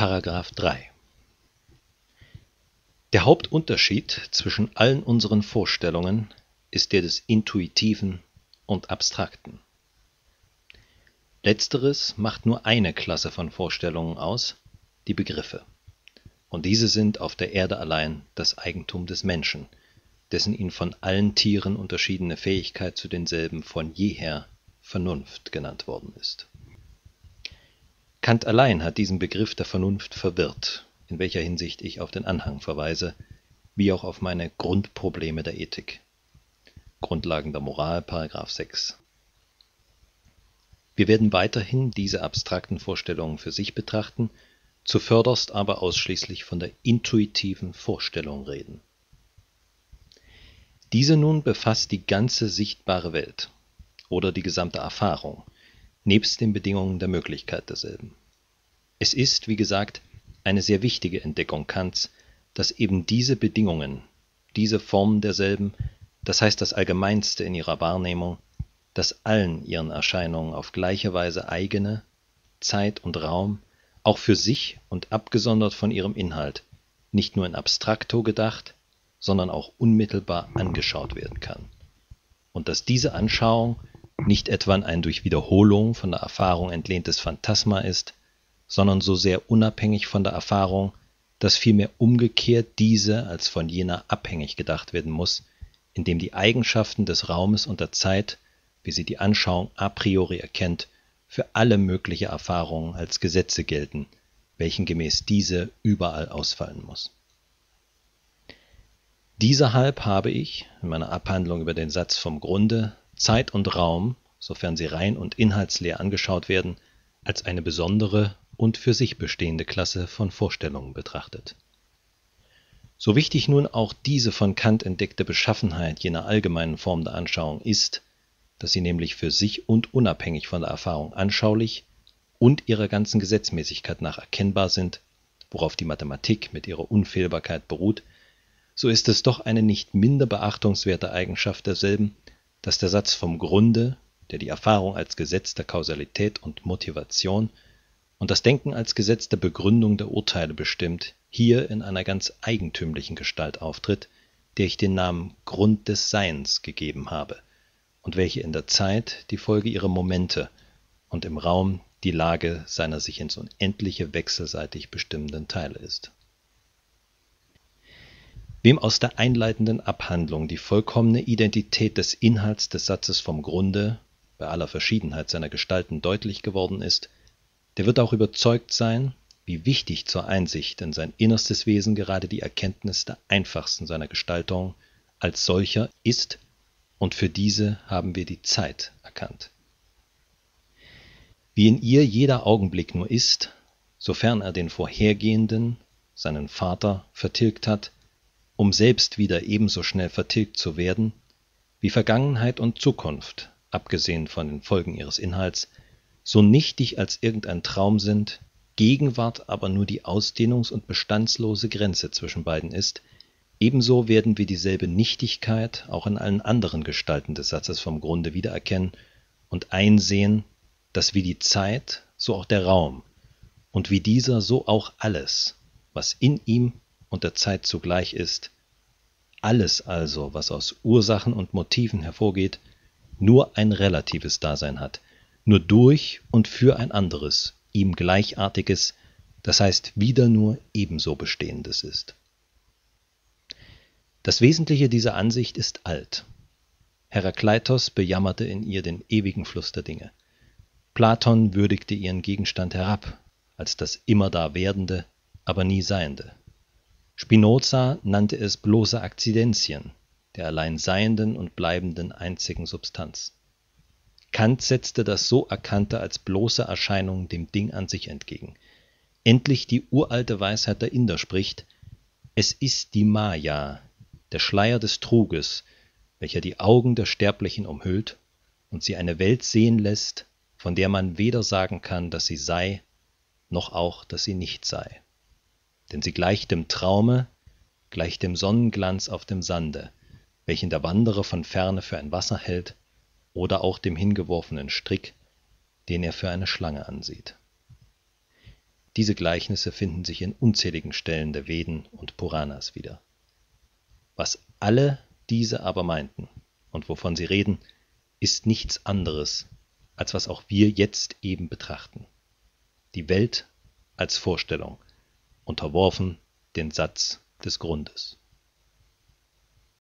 Paragraph 3 Der Hauptunterschied zwischen allen unseren Vorstellungen ist der des Intuitiven und Abstrakten. Letzteres macht nur eine Klasse von Vorstellungen aus, die Begriffe, und diese sind auf der Erde allein das Eigentum des Menschen, dessen ihn von allen Tieren unterschiedene Fähigkeit zu denselben von jeher Vernunft genannt worden ist. Kant allein hat diesen Begriff der Vernunft verwirrt, in welcher Hinsicht ich auf den Anhang verweise, wie auch auf meine Grundprobleme der Ethik. Grundlagen der Moral, Paragraph 6. Wir werden weiterhin diese abstrakten Vorstellungen für sich betrachten, zuvörderst aber ausschließlich von der intuitiven Vorstellung reden. Diese nun befasst die ganze sichtbare Welt oder die gesamte Erfahrung, nebst den Bedingungen der Möglichkeit derselben. Es ist, wie gesagt, eine sehr wichtige Entdeckung Kants, dass eben diese Bedingungen, diese Formen derselben, das heißt das Allgemeinste in ihrer Wahrnehmung, das allen ihren Erscheinungen auf gleiche Weise eigene, Zeit und Raum, auch für sich und abgesondert von ihrem Inhalt, nicht nur in abstrakto gedacht, sondern auch unmittelbar angeschaut werden kann. Und dass diese Anschauung nicht etwa ein durch Wiederholung von der Erfahrung entlehntes Phantasma ist, sondern so sehr unabhängig von der Erfahrung, dass vielmehr umgekehrt diese als von jener abhängig gedacht werden muss, indem die Eigenschaften des Raumes und der Zeit, wie sie die Anschauung a priori erkennt, für alle mögliche Erfahrungen als Gesetze gelten, welchen gemäß diese überall ausfallen muss. Dieserhalb habe ich in meiner Abhandlung über den Satz vom Grunde Zeit und Raum, sofern sie rein und inhaltsleer angeschaut werden, als eine besondere und für sich bestehende Klasse von Vorstellungen betrachtet. So wichtig nun auch diese von Kant entdeckte Beschaffenheit jener allgemeinen Form der Anschauung ist, dass sie nämlich für sich und unabhängig von der Erfahrung anschaulich und ihrer ganzen Gesetzmäßigkeit nach erkennbar sind, worauf die Mathematik mit ihrer Unfehlbarkeit beruht, so ist es doch eine nicht minder beachtungswerte Eigenschaft derselben, dass der Satz vom Grunde, der die Erfahrung als Gesetz der Kausalität und Motivation und das Denken als Gesetz der Begründung der Urteile bestimmt, hier in einer ganz eigentümlichen Gestalt auftritt, der ich den Namen Grund des Seins gegeben habe und welche in der Zeit die Folge ihrer Momente und im Raum die Lage seiner sich ins Unendliche wechselseitig bestimmenden Teile ist Wem aus der einleitenden Abhandlung die vollkommene Identität des Inhalts des Satzes vom Grunde bei aller Verschiedenheit seiner Gestalten deutlich geworden ist, der wird auch überzeugt sein, wie wichtig zur Einsicht in sein innerstes Wesen gerade die Erkenntnis der einfachsten seiner Gestaltung als solcher ist, und für diese haben wir die Zeit erkannt. Wie in ihr jeder Augenblick nur ist, sofern er den vorhergehenden, seinen Vater, vertilgt hat, um selbst wieder ebenso schnell vertilgt zu werden, wie Vergangenheit und Zukunft, abgesehen von den Folgen ihres Inhalts, so nichtig als irgendein Traum sind, Gegenwart aber nur die ausdehnungs- und bestandslose Grenze zwischen beiden ist, ebenso werden wir dieselbe Nichtigkeit auch in allen anderen Gestalten des Satzes vom Grunde wiedererkennen und einsehen, dass wie die Zeit, so auch der Raum, und wie dieser, so auch alles, was in ihm und der Zeit zugleich ist, alles also, was aus Ursachen und Motiven hervorgeht, nur ein relatives Dasein hat, nur durch und für ein anderes, ihm gleichartiges, das heißt wieder nur ebenso bestehendes ist. Das Wesentliche dieser Ansicht ist alt. Herakleitos bejammerte in ihr den ewigen Fluss der Dinge. Platon würdigte ihren Gegenstand herab als das immerdar Werdende, aber nie Seiende. Spinoza nannte es bloße Akzidenzien der allein seienden und bleibenden einzigen Substanz. Kant setzte das so Erkannte als bloße Erscheinung dem Ding an sich entgegen. Endlich die uralte Weisheit der Inder spricht, es ist die Maya, der Schleier des Truges, welcher die Augen der Sterblichen umhüllt und sie eine Welt sehen lässt, von der man weder sagen kann, dass sie sei, noch auch, dass sie nicht sei denn sie gleicht dem Traume, gleicht dem Sonnenglanz auf dem Sande, welchen der Wanderer von ferne für ein Wasser hält, oder auch dem hingeworfenen Strick, den er für eine Schlange ansieht. Diese Gleichnisse finden sich in unzähligen Stellen der Veden und Puranas wieder. Was alle diese aber meinten und wovon sie reden, ist nichts anderes, als was auch wir jetzt eben betrachten. Die Welt als Vorstellung, unterworfen den Satz des Grundes.